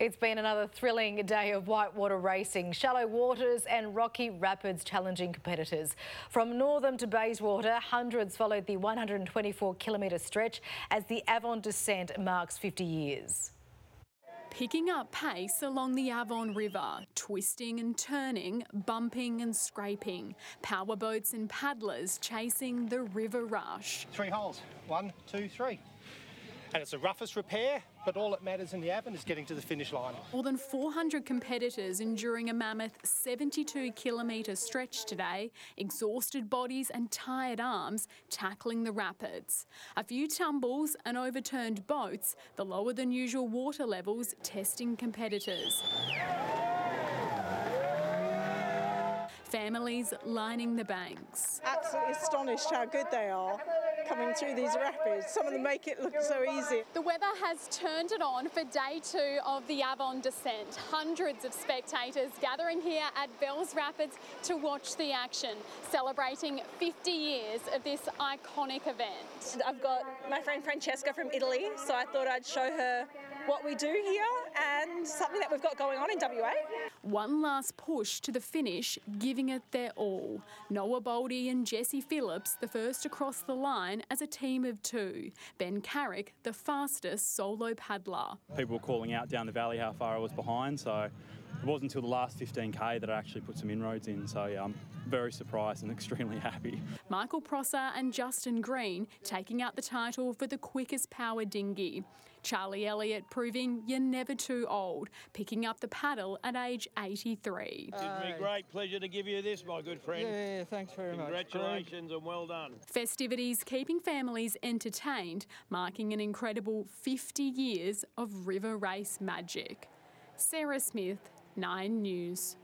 It's been another thrilling day of whitewater racing. Shallow waters and rocky rapids challenging competitors. From Northam to Bayswater, hundreds followed the 124 kilometre stretch as the Avon descent marks 50 years. Picking up pace along the Avon River, twisting and turning, bumping and scraping. Powerboats and paddlers chasing the river rush. Three holes. One, two, three. And it's the roughest repair, but all that matters in the Avon is getting to the finish line. More than 400 competitors enduring a mammoth 72 kilometre stretch today, exhausted bodies and tired arms tackling the rapids. A few tumbles and overturned boats, the lower than usual water levels testing competitors. Families lining the banks. Absolutely astonished how good they are coming through these rapids. Some of them make it look so easy. The weather has turned it on for day two of the Avon descent. Hundreds of spectators gathering here at Bells Rapids to watch the action, celebrating 50 years of this iconic event. I've got my friend Francesca from Italy, so I thought I'd show her what we do here and something that we've got going on in WA. One last push to the finish, giving it their all. Noah Boldy and Jesse Phillips, the first across the line as a team of two. Ben Carrick, the fastest solo paddler. People were calling out down the valley how far I was behind, so it wasn't until the last 15k that I actually put some inroads in. So yeah, I'm very surprised and extremely happy. Michael Prosser and Justin Green taking out the title for the quickest power dinghy. Charlie Elliott proving you're never too old, picking up the paddle at age 83. It's a great pleasure to give you this, my good friend. Yeah, yeah thanks very Congratulations much. and well done. Festivities keeping families entertained, marking an incredible 50 years of river race magic. Sarah Smith, Nine News.